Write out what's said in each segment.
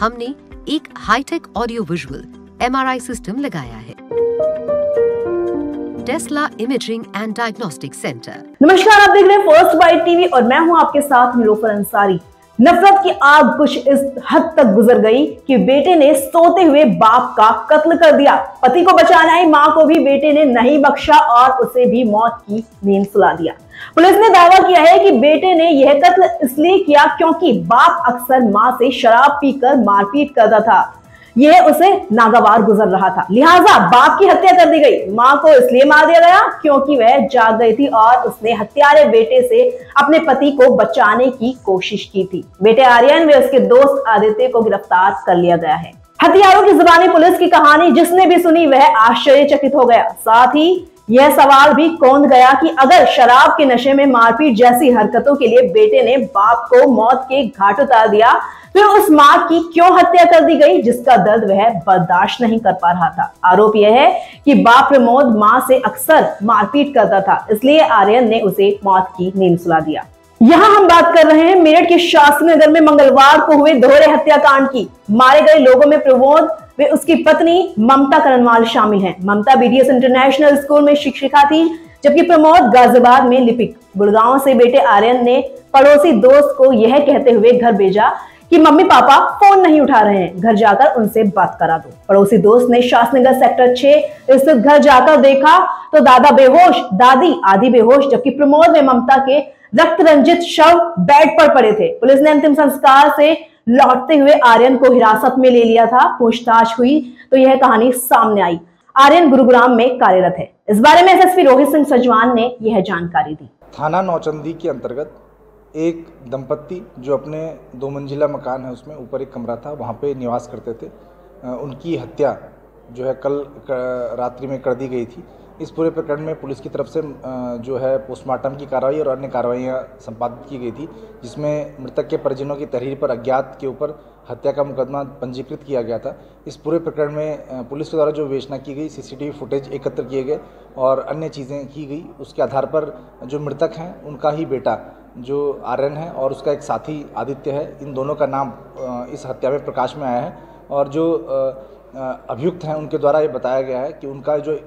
हमने एक high tech audio visual MRI system लगाया है। Tesla imaging and diagnostic centre नमस्कार, आप देख रहे हैं फ़र्स्ट बाइट टीवी और मैं हूँ आपके साथ निलोफर अंसारी। नफरत की आग कुछ इस हद तक गुजर गई कि बेटे ने सोते हुए बाप का कत्ल कर दिया। पति को बचाना ही माँ को भी बेटे ने नहीं बख्शा और उसे भी मौत की नींद सुला दिया। पुलिस ने दावा किया है कि बेटे ने यह कत्ल इसलिए किया क्योंकि बाप अक्सर माँ से शराब पीकर मारपीट करता था। यह उसे नागवार गुजर रहा था। लिहाजा बाप की हत्या कर दी गई। माँ को इसलिए मार दिया गया क्योंकि वह जाग गई थी और उसने हत्यारे बेटे से अपने पति को बचाने की कोशिश की थी। बेटे आर्यन व उसके दोस्त आदित्य को गिरफ़्तार कर लिया गया है। हथियारों की जुबानी पुलिस की कहानी जिसने भी सुनी, वह आश्चर्यचकित हो गया। साथ ही यह सवाल भी कौन गया कि अगर शराब के नशे में मारपीट जैसी हरकतों के लिए बेटे ने बाप को मौत के घाट उतार दिया फिर उस माँ की क्यों हत्या कर दी गई, जिसका दर्द वह बर्दाश्त नहीं कर पा रहा था। आरोप यह है कि बाप प्रमोद माँ से अक्सर मारपीट करता था, इसलिए आर्यन ने उसे मौत की नींद सुला दिया। यहाँ हम बात कर रहे हैं मेरठ के शास्त्री नगर में मंगलवार को हुए दोहरे हत्याकांड की। मारे गए लोगों में प्रमोद, वे उसकी पत्नी ममता करनवाल शामिल हैं। ममता बीडीएस इंटरनेशनल स्कूल में शिक्षिका थी, जबकि प्रमोद गाजियाबाद में लिपिक। गुड़गांव से बेटे आर्यन ने पड़ोसी दोस्त को यह कहते हुए घर भेजा कि मम्मी पापा फ़ोन नहीं उठा रहे हैं। घर जाकर उनसे बात करा दो। पड़ोसी दोस्त ने शासनगर सेक्टर छह स्थित घर जाकर देखा तो दादा बेहोश, दादी आधी बेहोश, जबकि प्रमोद में ममता के रक्त रंजित शव बेड पर पड़े थे। पुलिस ने अंतिम संस्कार से लौटते हुए आर्यन को हिरासत में ले लिया था। पूछताछ हुई तो यह कहानी सामने आई। आर्यन गुरुग्राम में कार्यरत है। इस बारे में एसएसपी रोहित सिंह सजवान ने यह जानकारी दी। थाना नौचंदी के अंतर्गत एक दंपत्ति जो अपने दो मंजिला मकान है, उसमें ऊपर एक कमरा था, वहाँ पे निवास करते थे। उनकी हत्या जो है कल रात्रि में कर दी गई थी। इस पूरे प्रकरण में पुलिस की तरफ़ से जो है पोस्टमार्टम की कार्रवाई और अन्य कार्रवाइयाँ संपादित की गई थी, जिसमें मृतक के परिजनों की तहरीर पर अज्ञात के ऊपर हत्या का मुकदमा पंजीकृत किया गया था। इस पूरे प्रकरण में पुलिस के द्वारा जो विवेचना की गई, सीसीटीवी फुटेज एकत्र किए गए और अन्य चीज़ें की गई, उसके आधार पर जो मृतक हैं, उनका ही बेटा जो आर्यन है और उसका एक साथी आदित्य है, इन दोनों का नाम इस हत्या में प्रकाश में आया है। और जो अभियुक्त हैं, उनके द्वारा ये बताया गया है कि उनका जो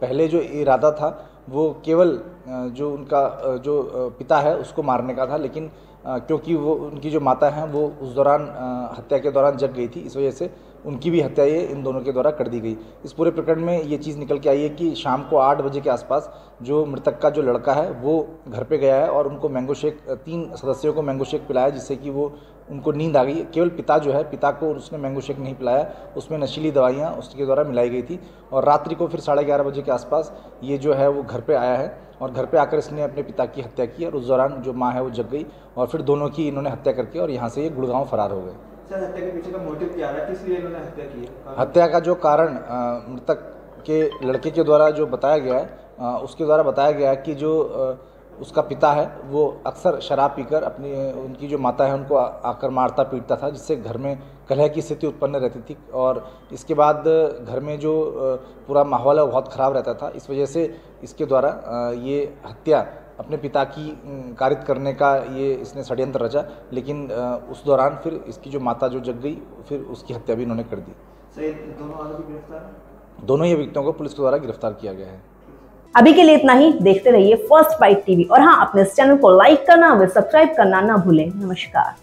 पहले जो इरादा था, वो केवल जो उनका जो पिता है, उसको मारने का था। लेकिन क्योंकि वो, उनकी जो माता हैं, वो उस दौरान हत्या के दौरान जग गई थी, इस वजह से उनकी भी हत्या ये इन दोनों के द्वारा कर दी गई। इस पूरे प्रकरण में ये चीज़ निकल के आई है कि शाम को आठ बजे के आसपास जो मृतक का जो लड़का है, वो घर पे गया है और उनको मैंगो शेक, तीन सदस्यों को मैंगो शेक पिलाया जिससे कि वो, उनको नींद आ गई। केवल पिता जो है, पिता को उसने मैंगो शेक नहीं पिलाया, उसमें नशीली दवाइयाँ उसके द्वारा मिलाई गई थी और रात्रि को फिर साढ़े ग्यारह बजे के आसपास ये जो है, वो घर पर आया है और घर पे आकर इसने अपने पिता की हत्या की और उस दौरान जो माँ है, वो जग गई और फिर दोनों की इन्होंने हत्या करके और यहाँ से ये गुड़गांव फरार हो गए। हत्या के हत्या का जो कारण मृतक के लड़के के द्वारा जो बताया गया है उसके द्वारा बताया गया है कि जो उसका पिता है, वो अक्सर शराब पीकर अपनी उनकी जो माता है, उनको आकर मारता पीटता था, जिससे घर में कलह की स्थिति उत्पन्न रहती थी और इसके बाद घर में जो पूरा माहौल है, वो बहुत ख़राब रहता था। इस वजह से इसके द्वारा ये हत्या अपने पिता की कारित करने का ये इसने षड्यंत्र रचा लेकिन उस दौरान फिर इसकी जो माता जो जग गई फिर उसकी हत्या भी इन्होंने कर दी। दोनों गिरफ़्तार? दोनों ही अभियुक्तों को पुलिस के द्वारा गिरफ़्तार किया गया है। अभी के लिए इतना ही देखते रहिए फ़र्स्ट बाइट टीवी। और हाँ अपने इस चैनल को लाइक करना व सब्सक्राइब करना ना भूलें। नमस्कार।